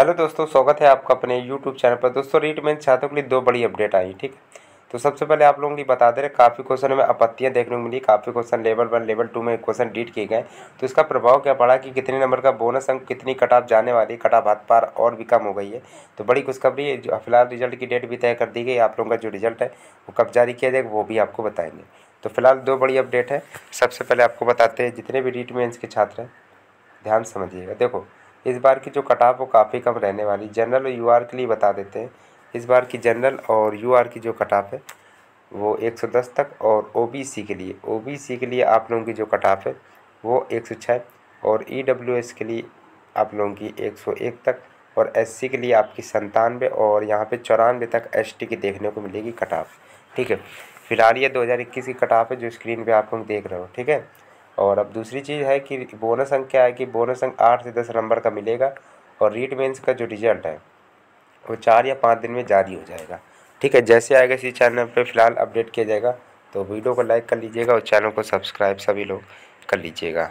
Hello दोस्तों, स्वागत है आपका अपने यूट्यूब चैनल पर। दोस्तों रीट में छात्रों के लिए दो बड़ी अपडेट आई, ठीक है? तो सबसे पहले आप लोगों को बता दे रहे काफ़ी क्वेश्चन में आपत्तियाँ देखने को मिली, काफ़ी question level one, level two में क्वेश्चन डीट किए गए। तो इसका प्रभाव क्या पड़ा कि कितने नंबर का बोनस अंक, कितनी कटाप जाने वाली कटाप हाथ पार और भी कम हो गई है। तो बड़ी खुशखबरी है, जो फ़िलहाल रिज़ल्ट की डेट भी तय कर दी गई, आप लोगों का जो रिज़ल्ट है, वो कब जारी किया जाएगा, वो भी आपको बताएँगे। तो फ़िलहाल दो बड़ी अपडेट है, सबसे पहले आपको बताते हैं, जितने भी रीट मेन्स के छात्र हैं, ध्यान समझिएगा। देखो इस बार की जो कटाप वो काफ़ी कम रहने वाली। जनरल और यूआर के लिए बता देते हैं। इस बार की जनरल और यूआर की जो कटाप है, वो 110 तक और ओबीसी के लिए। ओबीसी के लिए आप लोगों की जो कटाप है, वो 106 और ई e के लिए आप लोगों की 101 तक और एससी के लिए आपकी संतानवे और यहाँ पे चौरानवे तक एसटी की देखने को मिलेगी कटाप ठीक है? फ़िलहाल ये 2021 की कटाप है, जो स्क्रीन पे आप लोग देख रहे हो। ठीक है? और अब दूसरी चीज़ है कि बोनस अंक क्या है कि बोनस अंक आठ से दस नंबर का मिलेगा और रीट मेंस का जो रिज़ल्ट है, वो चार या पाँच दिन में जारी हो जाएगा। ठीक है, जैसे आएगा इसी चैनल पर फ़िलहाल अपडेट किया जाएगा तो वीडियो को लाइक कर लीजिएगा और चैनल को सब्सक्राइब सभी लोग कर लीजिएगा।